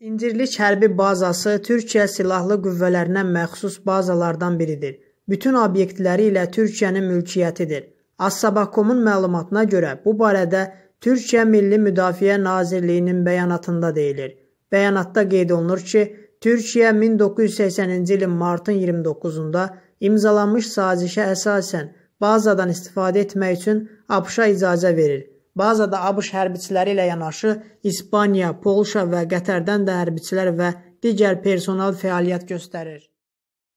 İncirlik hərbi bazası Türkiyə Silahlı Qüvvələrinə məxsus bazalardan biridir. Bütün obyektləri ilə Türkiyənin mülkiyyətidir. Assabaqomun məlumatına görə bu barədə Türkiyə Milli Müdafiə Nazirliyinin bəyanatında deyilir. Bəyanatda qeyd olunur ki, Türkiyə 1980-ci ilin martın 29-da imzalanmış sazişə əsasən bazadan istifadə etmək üçün ABŞ-a icazə verir. Bazada ABŞ hərbiçiləri ilə yanaşı İspaniya, Polşa və Qətərdən də hərbiçilər və digər personal fəaliyyət göstərir.